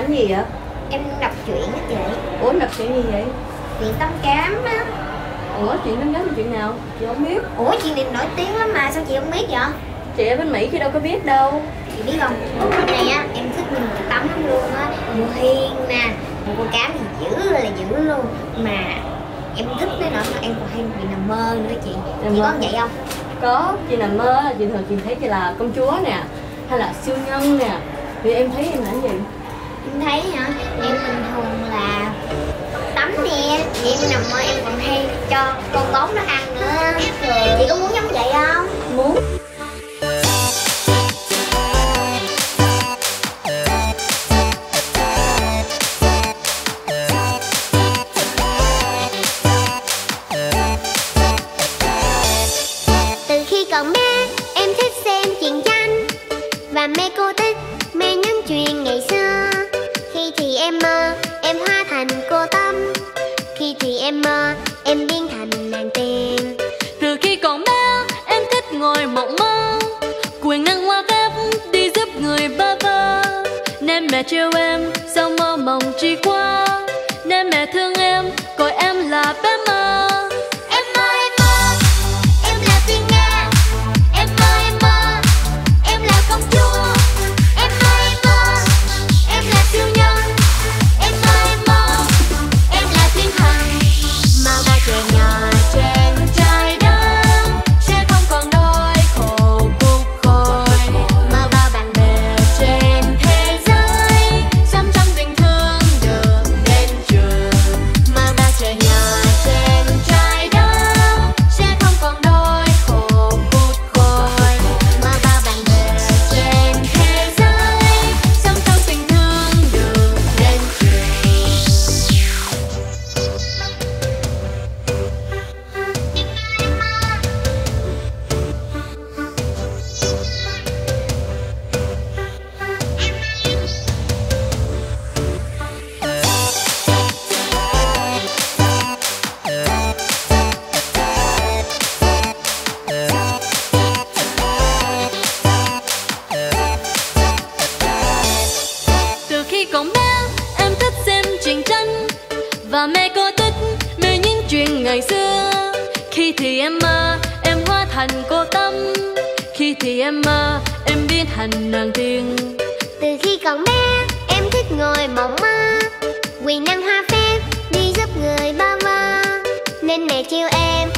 làm gì vậy? Em đọc truyện á chị. Ủa đọc chuyện gì vậy? Truyện tâm cám á. Ủa chuyện tấm cám là chuyện nào? Chị không biết. Ủa chuyện này nổi tiếng lắm mà sao chị không biết vậy? Chị ở bên Mỹ khi đâu có biết đâu. Chị biết không? Hôm nay á em thích nhìn người tắm lắm luôn á. Mùa hiên nè Một con cám thì dữ là dữ luôn. Mà em thích tới nỗi mà em còn hay bị nằm mơ nữa chị. Nằm Chị mơ? có vậy không? Có, chị nằm mơ là chị thường chị thấy chị là công chúa nè Hay là siêu nhân nè. Thì em thấy em là gì? Em thấy hả? Em bình thường là tắm nè. Vậy em nằm mơ, em còn hay cho con cống nó ăn nữa. Chị có muốn giống vậy không? Muốn. Từ khi còn bé, em thích xem truyện tranh. Và mê cô tích, mê những chuyện ngày xưa. Khi thì em mơ, em hóa thành cô tâm. Khi thì em mơ, em biến thành nàng tiên Từ khi còn bé, em thích ngồi mộng mơ. Quyền năng hoa phép đi giúp người bơ vơ. Nên mẹ trêu em, sao mơ mộng chi qua khi còn bé, em thích xem truyện tranh. Và mẹ cô thích mê những chuyện ngày xưa. Khi thì em mơ, em hóa thành cô tâm. Khi thì em mơ, em biến thành nàng tiên. Từ khi còn bé, em thích ngồi mộng mơ. Quyền năng hoa phép đi giúp người ba vơ Nên mẹ chiêu em